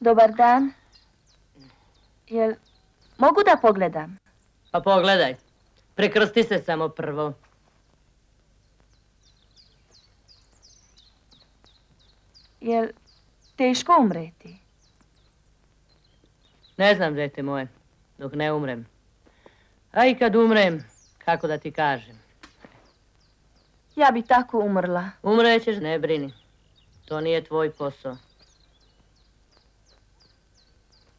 Dobar dan. Jel mogu da pogledam? Pa pogledaj. Prekrsti se samo prvo. Jel teško umreti? Ne znam, dete moje, dok ne umrem. A i kad umrem, kako da ti kažem? Ja bi tako umrla. Umrećeš, ne brini. To nije tvoj posao.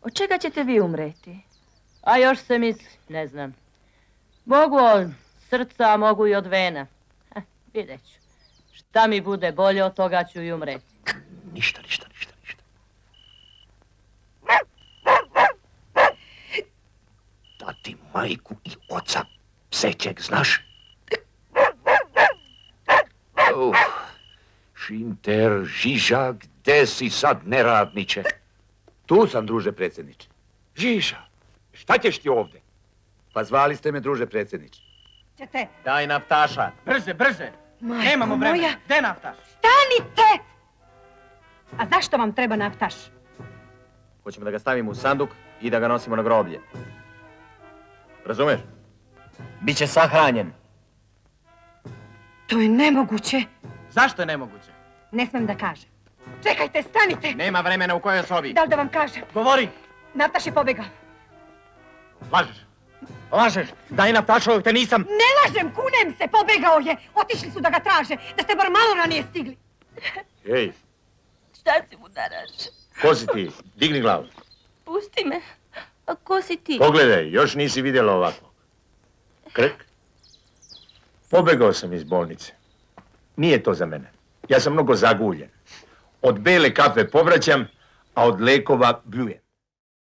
Od čega ćete vi umreti? A još se misli, ne znam. Mogu od srca, a mogu i od vena. Ha, vidjet ću. Šta mi bude bolje, od toga ću i umreti. Ništa, ništa, ništa, ništa. Dati majku i oca psećeg, znaš? Uh, Šinter, Žiža, gde si sad neradniče? Tu sam, druže predsjedniče. Žiža, šta ćeš ti ovdje? Pa zvali ste me, druže predsjedniče. Ćete. Daj naftaša. Brže, brže. Majko Nemamo vremena. moja. Gde naftaš? Stanite! A zašto vam treba naftaš? Hoćemo da ga stavimo u sanduk i da ga nosimo na groblje. Razumeš? Biće sahranjen. To je nemoguće. Zašto je nemoguće? Ne smem da kažem. Čekajte, stanite! Nema vremena u kojoj sobi. Da li da vam kažem? Govori. Naftaš je pobegao. Lažeš. Lažeš. Daj naftaša, te nisam. Ne lažem, kunem se, pobegao je. Otišli su da ga traže, da ste bar malo ranije stigli. Ej, Šta si mu daraš? ko si ti? Digni glavu. Pusti me. A ko si ti? Pogledaj, još nisi vidjela ovako. Krk. Pobegao sam iz bolnice. Nije to za mene. Ja sam mnogo zaguljen. Od bele kafe povraćam, a od lekova bljujem.